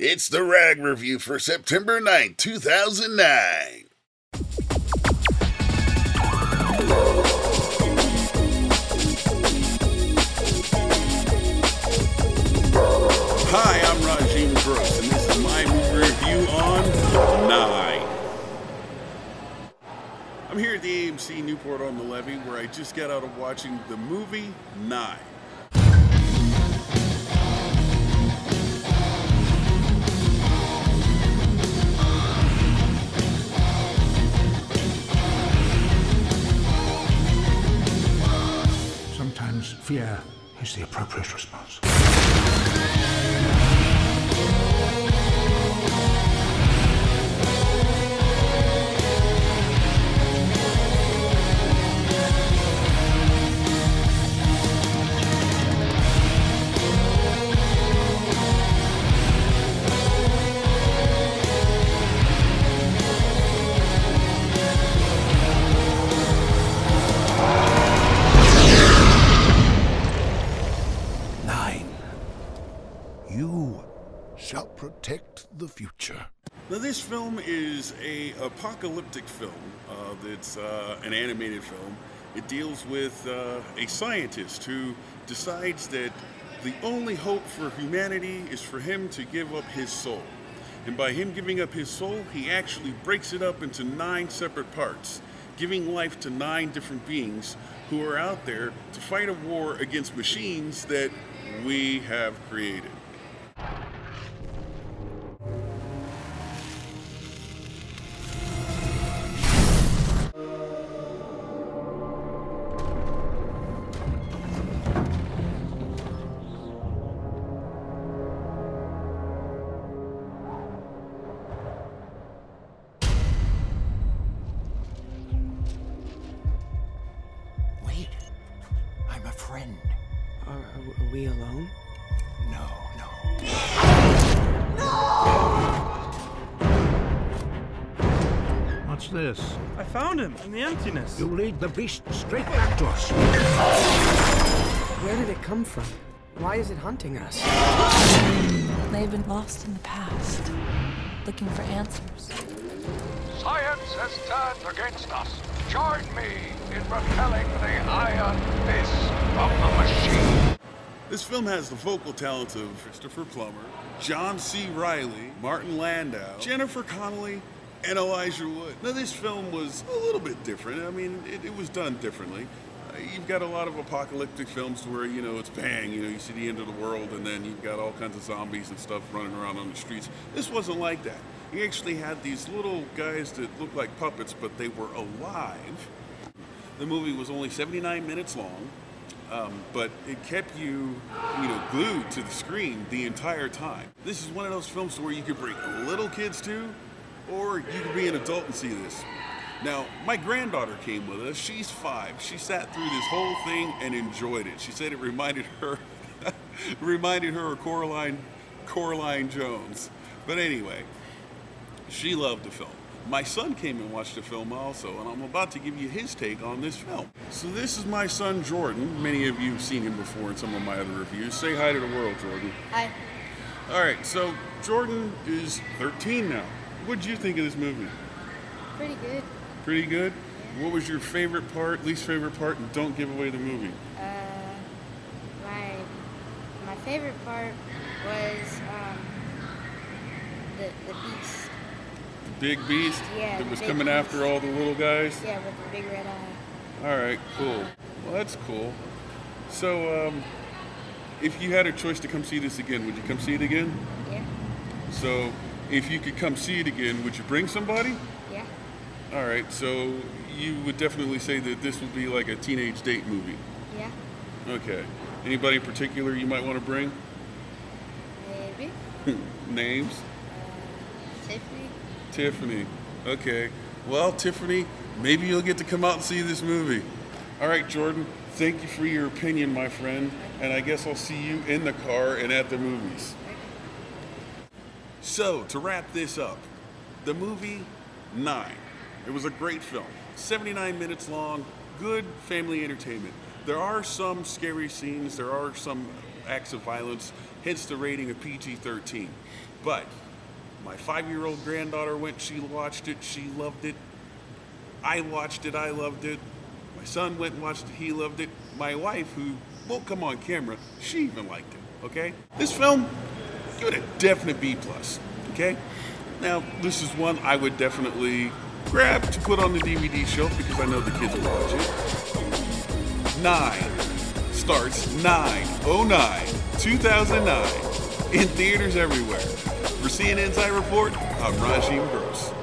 It's the Rag Review for September 9, 2009. Hi, I'm Brooks, and this is my movie review on 9. I'm here at the AMC Newport on the Levee, where I just got out of watching the movie 9. Is the appropriate response. You shall protect the future. Now, this film is a apocalyptic film. Uh, it's uh, an animated film. It deals with uh, a scientist who decides that the only hope for humanity is for him to give up his soul. And by him giving up his soul, he actually breaks it up into nine separate parts, giving life to nine different beings who are out there to fight a war against machines that we have created. Friend. Are, are, are we alone? No, no. No! What's this? I found him in the emptiness. You lead the beast straight back to us. Where did it come from? Why is it hunting us? They've been lost in the past, looking for answers. Science has turned against us. Join me in repelling the iron fist of the machine. This film has the vocal talents of Christopher Plummer, John C. Reilly, Martin Landau, Jennifer Connelly, and Elijah Wood. Now, this film was a little bit different. I mean, it, it was done differently. Uh, you've got a lot of apocalyptic films where, you know, it's bang, you know, you see the end of the world, and then you've got all kinds of zombies and stuff running around on the streets. This wasn't like that. You actually had these little guys that looked like puppets, but they were alive. The movie was only 79 minutes long. Um, but it kept you, you know, glued to the screen the entire time. This is one of those films where you could bring little kids to, or you could be an adult and see this. Now, my granddaughter came with us. She's five. She sat through this whole thing and enjoyed it. She said it reminded her, reminded her of Coraline, Coraline Jones. But anyway, she loved the film. My son came and watched the film also, and I'm about to give you his take on this film. So this is my son Jordan. Many of you have seen him before in some of my other reviews. Say hi to the world, Jordan. Hi. All right, so Jordan is 13 now. What did you think of this movie? Pretty good. Pretty good. What was your favorite part, least favorite part, and don't give away the movie? Uh, my my favorite part was um, the the beast. Big beast Yeah, that was coming after all the little guys. Yeah, with the big red eye. All right, cool. Well, that's cool. So, um, if you had a choice to come see this again, would you come see it again? Yeah. So, if you could come see it again, would you bring somebody? Yeah. All right, so you would definitely say that this would be like a teenage date movie. Yeah. Okay. Anybody in particular you might want to bring? Maybe. Names? Uh, Tiffany. Tiffany. Okay. Well, Tiffany, maybe you'll get to come out and see this movie. All right, Jordan, thank you for your opinion, my friend. And I guess I'll see you in the car and at the movies. So, to wrap this up, the movie Nine. It was a great film. 79 minutes long, good family entertainment. There are some scary scenes, there are some acts of violence, hence the rating of PG 13. But my five-year-old granddaughter went. She watched it. She loved it. I watched it. I loved it. My son went and watched it. He loved it. My wife, who won't come on camera, she even liked it. Okay. This film, give it a definite B plus. Okay. Now this is one I would definitely grab to put on the DVD shelf because I know the kids will watch it. Nine starts 909 2009 in theaters everywhere. For CNN's I Report, I'm Rajiim Gross.